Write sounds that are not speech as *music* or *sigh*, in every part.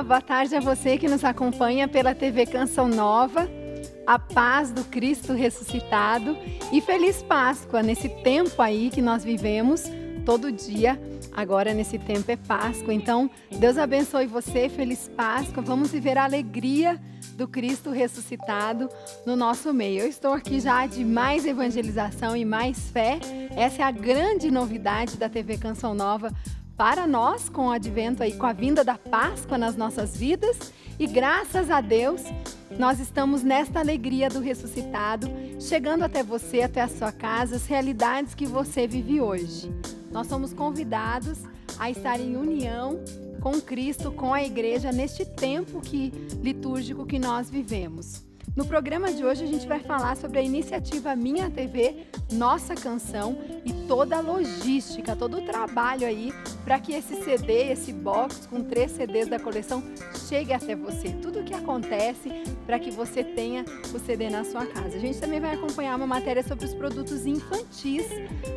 Boa tarde a você que nos acompanha pela TV Canção Nova. A paz do Cristo ressuscitado e feliz Páscoa nesse tempo aí que nós vivemos todo dia. Agora nesse tempo é Páscoa. Então, Deus abençoe você, feliz Páscoa. Vamos viver a alegria do Cristo ressuscitado no nosso meio. Eu estou aqui já de mais evangelização e mais fé. Essa é a grande novidade da TV Canção Nova para nós com o advento aí, com a vinda da Páscoa nas nossas vidas. E graças a Deus, nós estamos nesta alegria do ressuscitado, chegando até você, até a sua casa, as realidades que você vive hoje. Nós somos convidados a estar em união com Cristo, com a igreja neste tempo que litúrgico que nós vivemos. No programa de hoje a gente vai falar sobre a iniciativa Minha TV, Nossa Canção e toda a logística, todo o trabalho aí para que esse CD, esse box com três CDs da coleção chegue até você. Tudo o que acontece para que você tenha o CD na sua casa. A gente também vai acompanhar uma matéria sobre os produtos infantis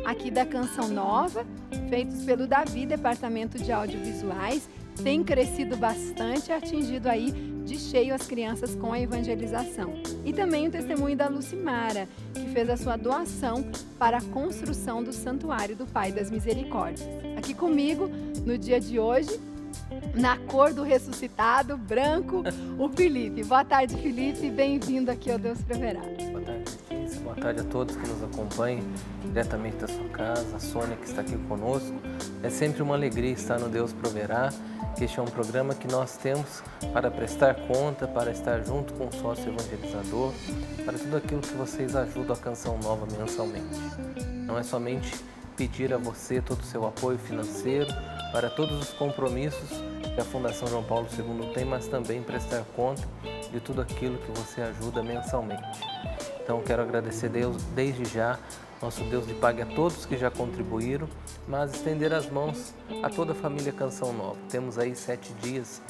aqui da Canção Nova, feitos pelo Davi, Departamento de Audiovisuais. Tem crescido bastante, atingido aí de cheio as crianças com a evangelização. E também o testemunho da Lucimara, que fez a sua doação para a construção do Santuário do Pai das Misericórdias. Aqui comigo, no dia de hoje, na cor do ressuscitado, branco, o Felipe. Boa tarde, Felipe. Bem-vindo aqui ao Deus Proverá. Boa tarde, tarde a todos que nos acompanham diretamente da sua casa, a Sônia que está aqui conosco. É sempre uma alegria estar no Deus Proverá este é um programa que nós temos para prestar conta, para estar junto com o sócio evangelizador, para tudo aquilo que vocês ajudam a Canção Nova mensalmente. Não é somente pedir a você todo o seu apoio financeiro para todos os compromissos que a Fundação João Paulo II tem, mas também prestar conta de tudo aquilo que você ajuda mensalmente. Então quero agradecer Deus desde já nosso Deus lhe pague a todos que já contribuíram, mas estender as mãos a toda a família Canção Nova. Temos aí sete dias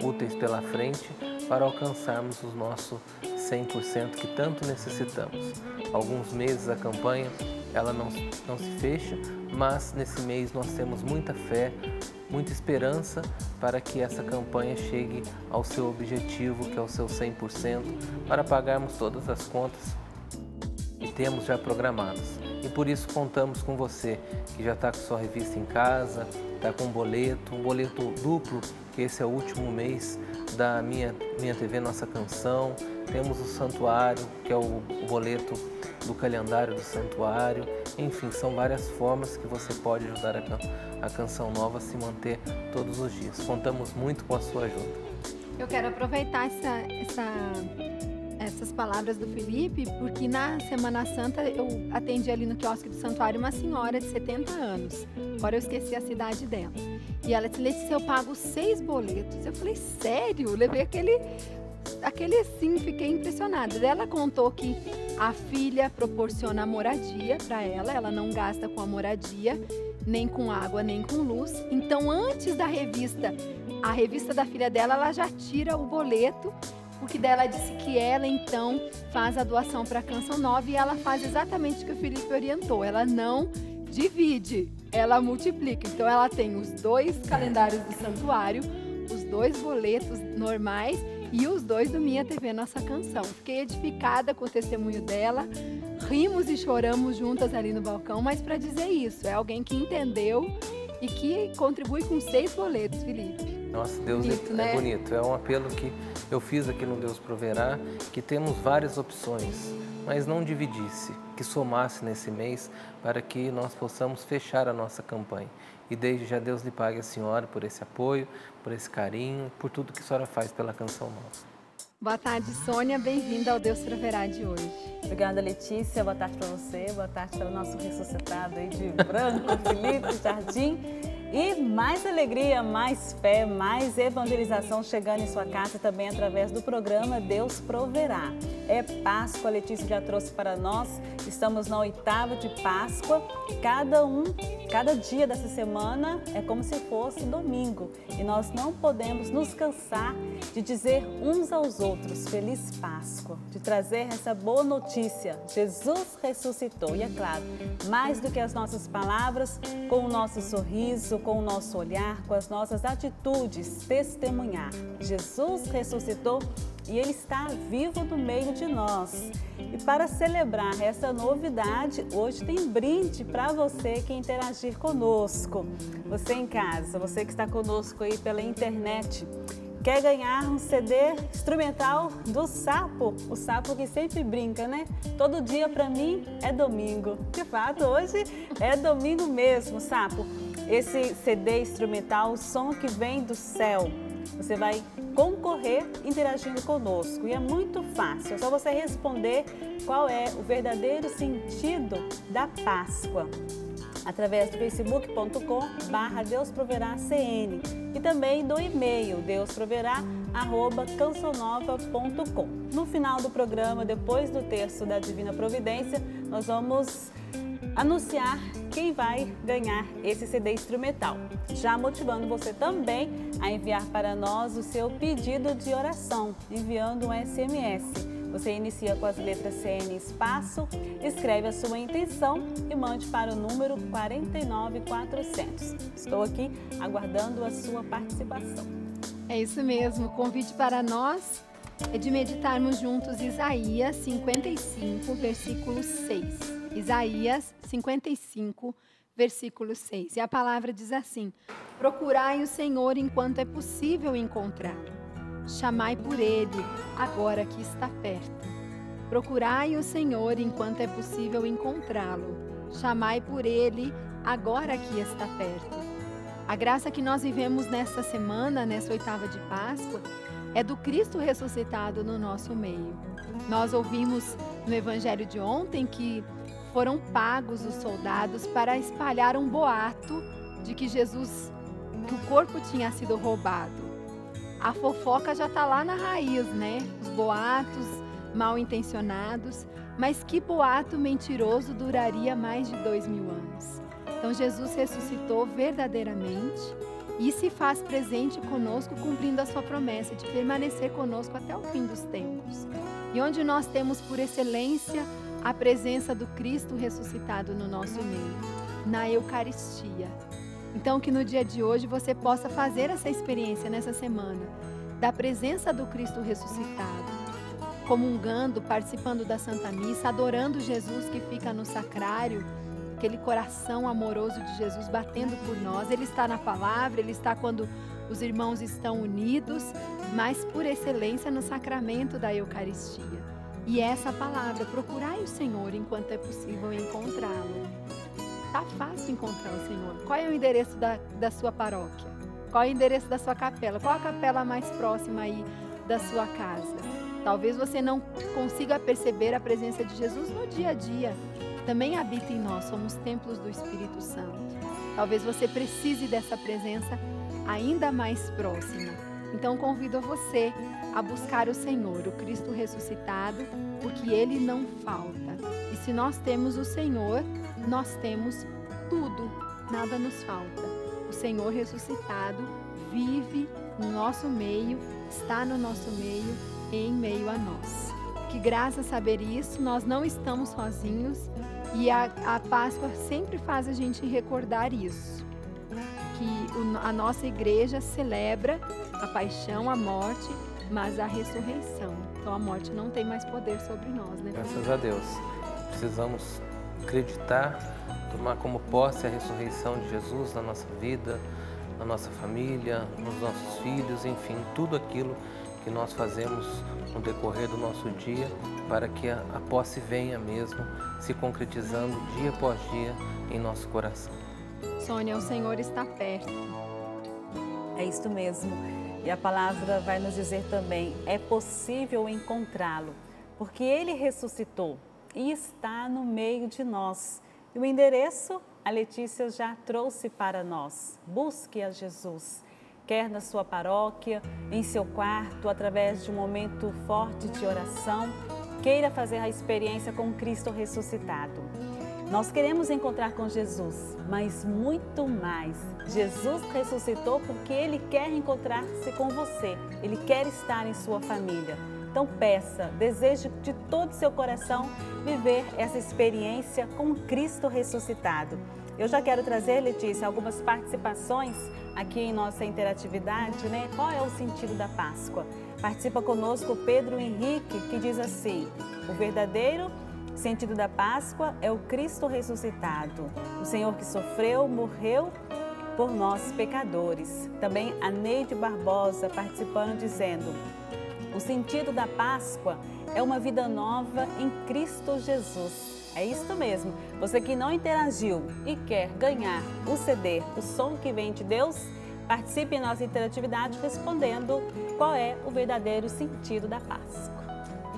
úteis pela frente para alcançarmos o nosso 100% que tanto necessitamos. Alguns meses a campanha ela não, não se fecha, mas nesse mês nós temos muita fé, muita esperança para que essa campanha chegue ao seu objetivo, que é o seu 100%, para pagarmos todas as contas temos já programadas. E por isso contamos com você que já está com sua revista em casa, está com um boleto, um boleto duplo, que esse é o último mês da minha, minha TV Nossa Canção. Temos o Santuário, que é o boleto do calendário do Santuário. Enfim, são várias formas que você pode ajudar a, a Canção Nova se manter todos os dias. Contamos muito com a sua ajuda. Eu quero aproveitar essa, essa essas palavras do Felipe, porque na Semana Santa eu atendi ali no quiosque do santuário uma senhora de 70 anos. Agora eu esqueci a cidade dela. E ela disse, Letícia, eu pago seis boletos. Eu falei, sério? Eu levei aquele, aquele assim, fiquei impressionada. Ela contou que a filha proporciona moradia para ela, ela não gasta com a moradia, nem com água, nem com luz. Então, antes da revista, a revista da filha dela, ela já tira o boleto porque dela disse que ela então faz a doação para a Canção Nova e ela faz exatamente o que o Felipe orientou. Ela não divide, ela multiplica. Então ela tem os dois calendários do santuário, os dois boletos normais e os dois do Minha TV Nossa Canção. Fiquei edificada com o testemunho dela, rimos e choramos juntas ali no balcão, mas para dizer isso, é alguém que entendeu e que contribui com seis boletos, Felipe. Nossa, Deus bonito, é, né? é bonito. É um apelo que eu fiz aqui no Deus Proverá, que temos várias opções, mas não dividisse, que somasse nesse mês para que nós possamos fechar a nossa campanha. E desde já Deus lhe pague a senhora por esse apoio, por esse carinho, por tudo que a senhora faz pela Canção Nova. Boa tarde, Sônia. Bem-vinda ao Deus Proverá de hoje. Obrigada, Letícia. Boa tarde para você. Boa tarde para o nosso ressuscitado aí de branco, Felipe Jardim. E mais alegria, mais fé, mais evangelização chegando em sua casa também através do programa Deus Proverá. É Páscoa, a Letícia já trouxe para nós. Estamos na oitava de Páscoa. Cada um cada dia dessa semana é como se fosse domingo e nós não podemos nos cansar de dizer uns aos outros Feliz Páscoa, de trazer essa boa notícia: Jesus ressuscitou. E é claro, mais do que as nossas palavras, com o nosso sorriso, com o nosso olhar, com as nossas atitudes, testemunhar: Jesus ressuscitou e Ele está vivo no meio de nós. E para celebrar essa novidade, hoje tem brinde para você que interagir conosco. Você em casa, você que está conosco aí pela internet, quer ganhar um CD instrumental do Sapo, o Sapo que sempre brinca, né? Todo dia para mim é domingo. De fato, hoje é domingo mesmo, Sapo. Esse CD instrumental, o som que vem do céu, você vai concorrer interagindo conosco. E é muito fácil, é só você responder qual é o verdadeiro sentido da Páscoa. Através do facebook.com barra e também do e-mail deusproverá. No final do programa, depois do texto da Divina Providência, nós vamos anunciar quem vai ganhar esse CD instrumental. Já motivando você também a enviar para nós o seu pedido de oração, enviando um SMS. Você inicia com as letras CN espaço, escreve a sua intenção e mande para o número 49400. Estou aqui aguardando a sua participação. É isso mesmo. O convite para nós é de meditarmos juntos Isaías 55, versículo 6. Isaías 55, versículo 6. E a palavra diz assim: Procurai o Senhor enquanto é possível encontrá-lo. Chamai por ele, agora que está perto. Procurai o Senhor enquanto é possível encontrá-lo. Chamai por ele, agora que está perto. A graça que nós vivemos nesta semana, nessa oitava de Páscoa, é do Cristo ressuscitado no nosso meio. Nós ouvimos no evangelho de ontem que foram pagos os soldados para espalhar um boato de que Jesus, que o corpo tinha sido roubado. A fofoca já está lá na raiz, né? Os boatos mal intencionados, mas que boato mentiroso duraria mais de dois mil anos? Então Jesus ressuscitou verdadeiramente e se faz presente conosco, cumprindo a sua promessa de permanecer conosco até o fim dos tempos. E onde nós temos por excelência a presença do Cristo ressuscitado no nosso meio, na Eucaristia. Então, que no dia de hoje você possa fazer essa experiência nessa semana, da presença do Cristo ressuscitado, comungando, participando da Santa Missa, adorando Jesus que fica no sacrário, aquele coração amoroso de Jesus batendo por nós. Ele está na palavra, ele está quando os irmãos estão unidos, mas por excelência no sacramento da Eucaristia. E essa palavra, procurai o Senhor enquanto é possível encontrá-lo. Tá fácil encontrar o Senhor. Qual é o endereço da, da sua paróquia? Qual é o endereço da sua capela? Qual a capela mais próxima aí da sua casa? Talvez você não consiga perceber a presença de Jesus no dia a dia, também habita em nós, somos templos do Espírito Santo. Talvez você precise dessa presença ainda mais próxima. Então convido você a buscar o Senhor, o Cristo ressuscitado, porque ele não falta. E se nós temos o Senhor, nós temos tudo, nada nos falta. O Senhor ressuscitado vive no nosso meio, está no nosso meio, em meio a nós. Que graça saber isso, nós não estamos sozinhos e a, a Páscoa sempre faz a gente recordar isso. Que o, a nossa igreja celebra a paixão, a morte mas a ressurreição. Então a morte não tem mais poder sobre nós, né? Graças a Deus. Precisamos acreditar, tomar como posse a ressurreição de Jesus na nossa vida, na nossa família, nos nossos filhos, enfim, tudo aquilo que nós fazemos no decorrer do nosso dia para que a, a posse venha mesmo se concretizando dia após dia em nosso coração. Sônia, o Senhor está perto. É isso mesmo. E a palavra vai nos dizer também: é possível encontrá-lo, porque ele ressuscitou e está no meio de nós. E o endereço a Letícia já trouxe para nós. Busque a Jesus, quer na sua paróquia, em seu quarto, através de um momento forte de oração, queira fazer a experiência com Cristo ressuscitado. Nós queremos encontrar com Jesus, mas muito mais. Jesus ressuscitou porque Ele quer encontrar-se com você, Ele quer estar em sua família. Então peça, deseje de todo seu coração viver essa experiência com Cristo ressuscitado. Eu já quero trazer, Letícia, algumas participações aqui em nossa interatividade, né? Qual é o sentido da Páscoa? Participa conosco Pedro Henrique, que diz assim: o verdadeiro sentido da Páscoa é o Cristo ressuscitado, o Senhor que sofreu, morreu por nós pecadores. Também a Neide Barbosa participando dizendo: o sentido da Páscoa é uma vida nova em Cristo Jesus. É isso mesmo. Você que não interagiu e quer ganhar o CD, o som que vem de Deus, participe em nossa interatividade respondendo qual é o verdadeiro sentido da Páscoa.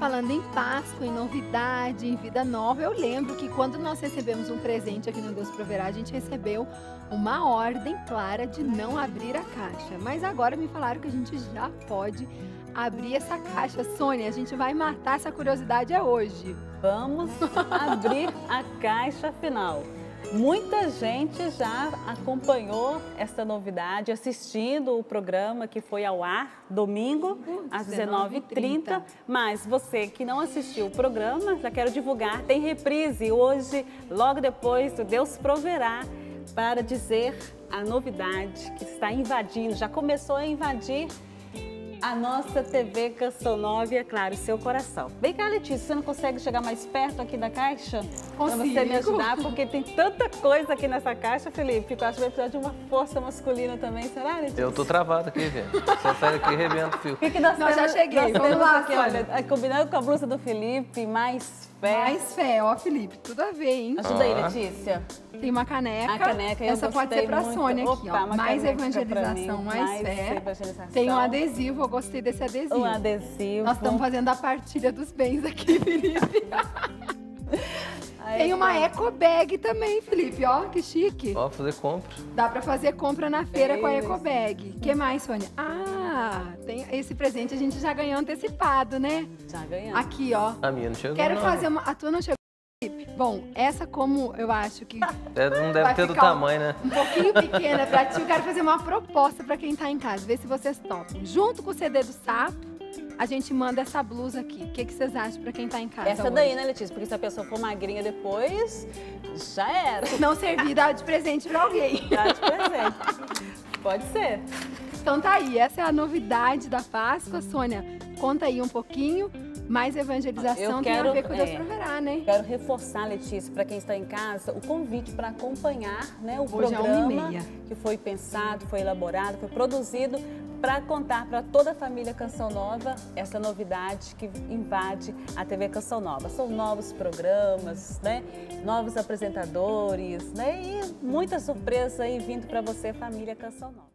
Falando em Páscoa, em novidade, em vida nova, eu lembro que quando nós recebemos um presente aqui no Deus Proverá, a gente recebeu uma ordem clara de não abrir a caixa. Mas agora me falaram que a gente já pode abrir essa caixa. Sônia, a gente vai matar essa curiosidade é hoje. Vamos abrir a caixa final. Muita gente já acompanhou essa novidade assistindo o programa que foi ao ar domingo às 19h30. Mas você que não assistiu o programa, já quero divulgar, tem reprise hoje, logo depois do Deus Proverá, para dizer a novidade que está invadindo, já começou a invadir a nossa TV Canção 9 e, é claro, seu coração. Vem cá, Letícia, você não consegue chegar mais perto aqui da caixa? Para você me ajudar, porque tem tanta coisa aqui nessa caixa, Felipe, que eu acho que vai precisar de uma força masculina também, será, Letícia? Eu tô travado aqui, velho. Você sai daqui e rebenta o fio. O que, que nós, temos, já cheguei, nós vamos lá, aqui, olha, combinando com a blusa do Felipe, mais fé. Mais fé, ó, Felipe, tudo a ver, hein? Ajuda ah. aí, Letícia. Tem uma caneca. A caneca, Essa pode ser pra muito. Sônia aqui, Opa, ó. Mais evangelização, mais, mais fé. Evangelização. Tem um adesivo, eu gostei desse adesivo. Um adesivo. Nós estamos fazendo a partilha dos bens aqui, *laughs* Felipe. Tem uma eco bag também, Felipe, ó, que chique. Ó, fazer compra. Dá pra fazer compra na feira com a eco bag. O que mais, Sônia? Ah, tem esse presente a gente já ganhou antecipado, né? Já ganhamos. Aqui, ó. A minha não chegou Quero não. fazer uma... A tua não chegou? Bom, essa como eu acho que. É, não deve ter do tamanho, né? Um pouquinho pequena pra ti. Eu quero fazer uma proposta pra quem tá em casa, ver se vocês topam. Junto com o CD do sapo, a gente manda essa blusa aqui. O que, que vocês acham pra quem tá em casa? Essa hoje? daí, né, Letícia? Porque se a pessoa for magrinha depois, já era. Não servir, dá de presente pra alguém. *laughs* Dá de presente. Pode ser. Então tá aí, essa é a novidade da Páscoa. Sônia, conta aí um pouquinho mais evangelização quero, tem a ver com Deus é, proverá, né? Quero reforçar, Letícia, para quem está em casa, o convite para acompanhar né, o Hoje programa é que foi pensado, foi elaborado, foi produzido para contar para toda a família Canção Nova essa novidade que invade a TV Canção Nova. São novos programas, né? novos apresentadores né? e muita surpresa aí vindo para você, família Canção Nova.